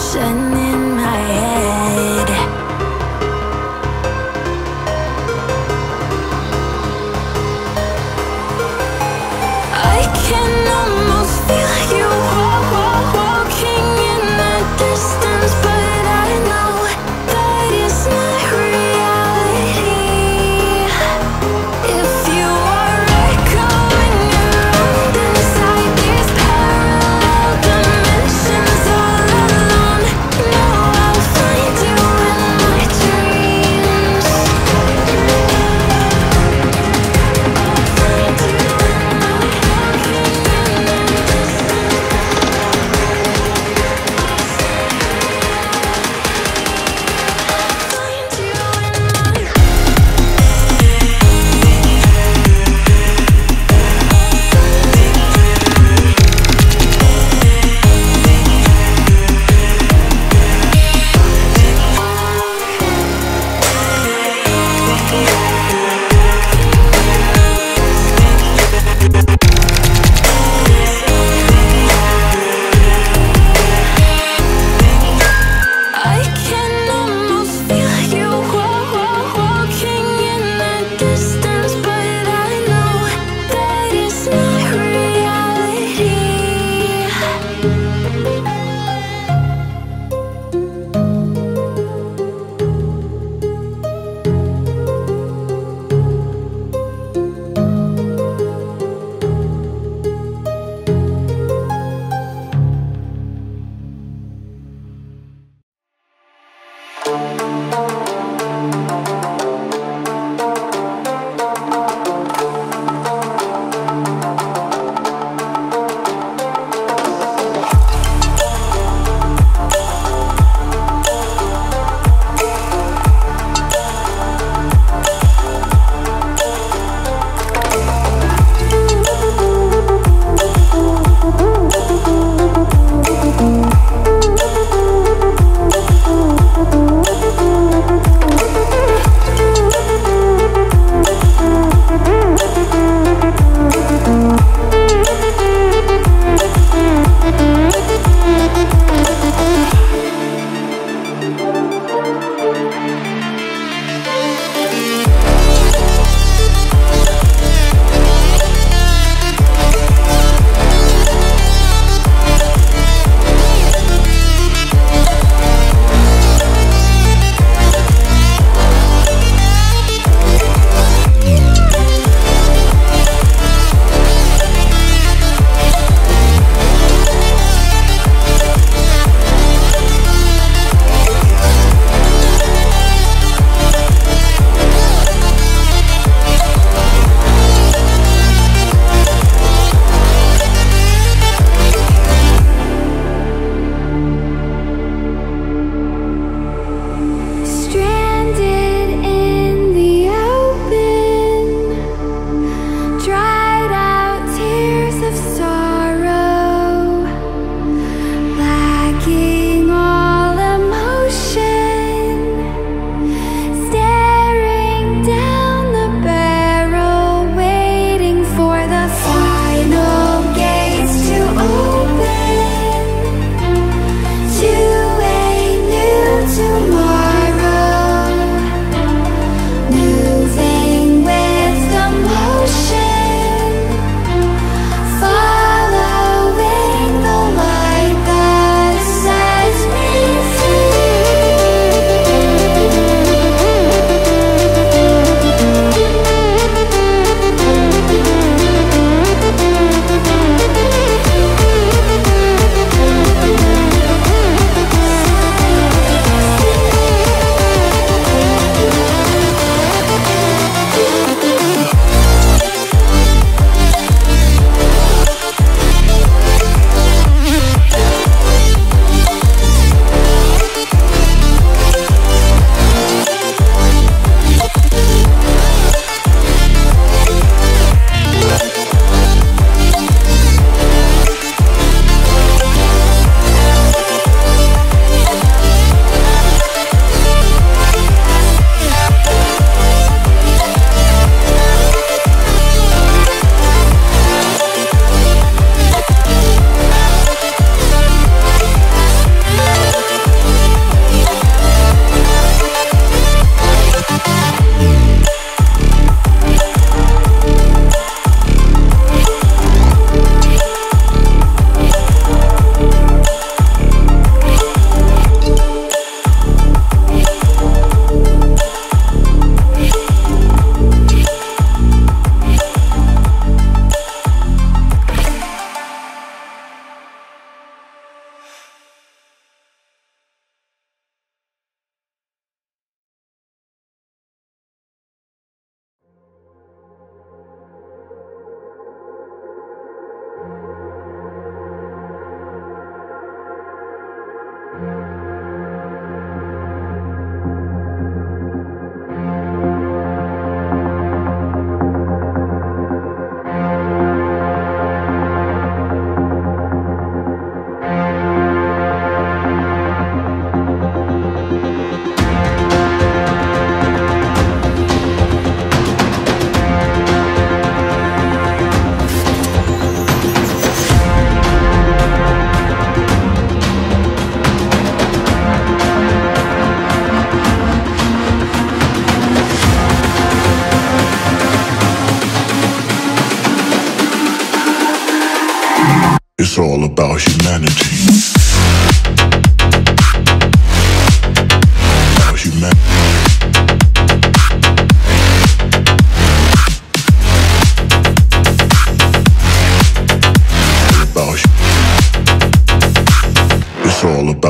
ocean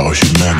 It's all